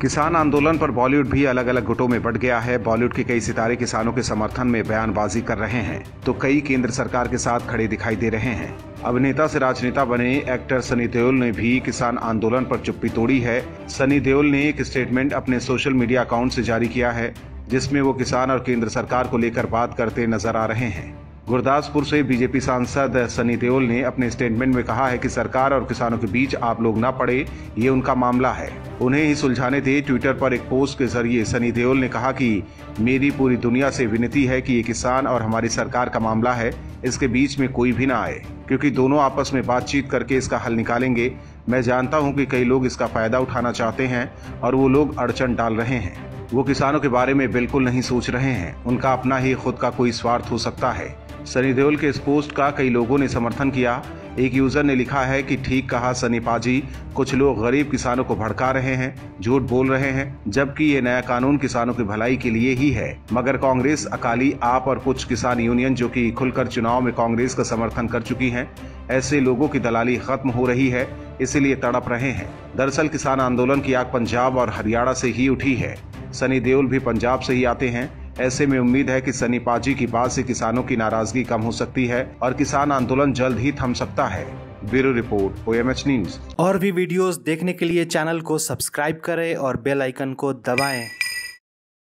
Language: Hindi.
किसान आंदोलन पर बॉलीवुड भी अलग अलग गुटों में बढ़ गया है। बॉलीवुड के कई सितारे किसानों के समर्थन में बयानबाजी कर रहे हैं तो कई केंद्र सरकार के साथ खड़े दिखाई दे रहे हैं। अभिनेता से राजनेता बने एक्टर सनी देओल ने भी किसान आंदोलन पर चुप्पी तोड़ी है। सनी देओल ने एक स्टेटमेंट अपने सोशल मीडिया अकाउंट से जारी किया है, जिसमें वो किसान और केंद्र सरकार को लेकर बात करते नज़र आ रहे हैं। गुरदासपुर से बीजेपी सांसद सनी देओल ने अपने स्टेटमेंट में कहा है कि सरकार और किसानों के बीच आप लोग ना पड़े, ये उनका मामला है। उन्हें ही सुलझाने थे ट्विटर पर एक पोस्ट के ज़रिए सनी देओल ने कहा कि मेरी पूरी दुनिया से विनती है कि ये किसान और हमारी सरकार का मामला है, इसके बीच में कोई भी ना आए। क्योंकि दोनों आपस में बातचीत करके इसका हल निकालेंगे। मैं जानता हूँ कि कई लोग इसका फ़ायदा उठाना चाहते हैं और वो लोग अड़चन डाल रहे हैं। वो किसानों के बारे में बिल्कुल नहीं सोच रहे हैं। उनका अपना ही खुद का कोई स्वार्थ हो सकता है। सनी देओल के इस पोस्ट का कई लोगों ने समर्थन किया। एक यूज़र ने लिखा है कि ठीक कहा सनी पाजी, कुछ लोग गरीब किसानों को भड़का रहे हैं, झूठ बोल रहे हैं, जबकि ये नया कानून किसानों की भलाई के लिए ही है। मगर कांग्रेस, अकाली, आप और कुछ किसान यूनियन जो कि खुलकर चुनाव में कांग्रेस का समर्थन कर चुकी हैं, ऐसे लोगों की दलाली खत्म हो रही है, इसीलिए तड़प रहे हैं। दरअसल किसान आंदोलन की आग पंजाब और हरियाणा से ही उठी है। सनी देओल भी पंजाब से ही आते हैं। ऐसे में उम्मीद है कि सनी पाजी की बात से किसानों की नाराज़गी कम हो सकती है और किसान आंदोलन जल्द ही थम सकता है ब्यूरो रिपोर्ट ओएमएच न्यूज़ और भी वीडियोस देखने के लिए चैनल को सब्सक्राइब करें और बेल आइकन को दबाएँ।